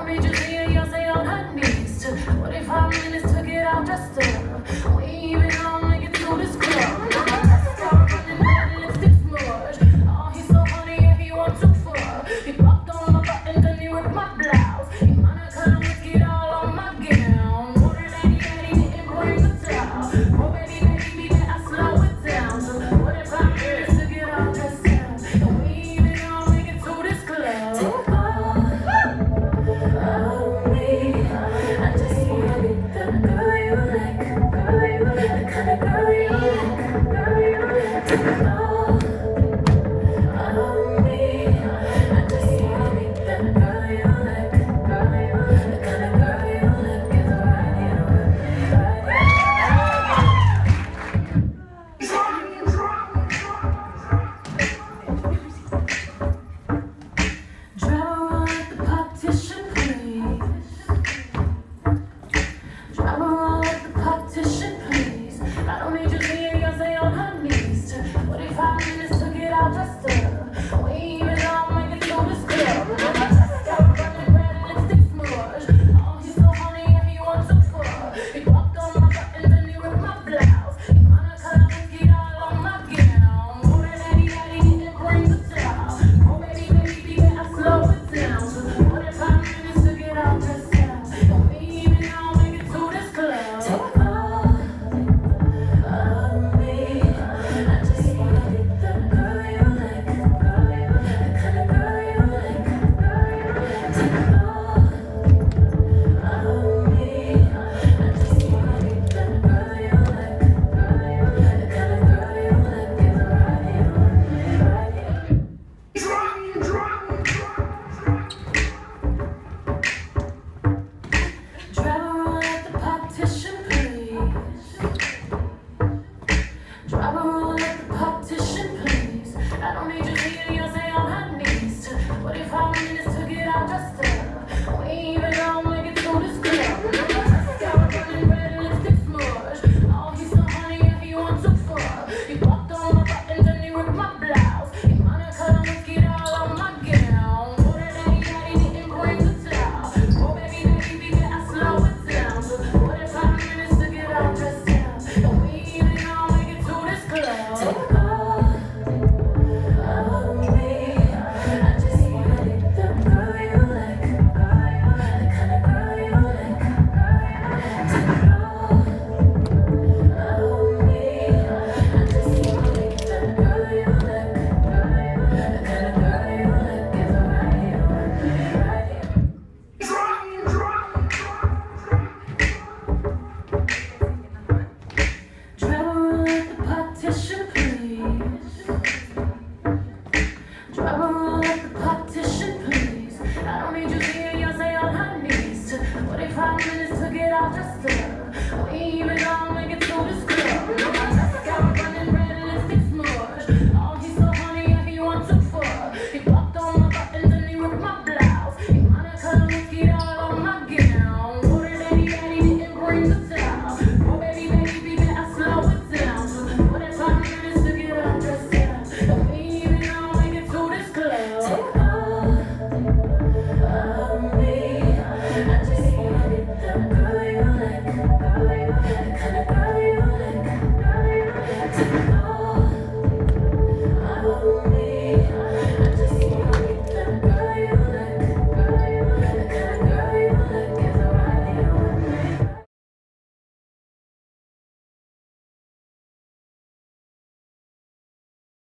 I'm Took it out just to, leave it on and get so disgusting.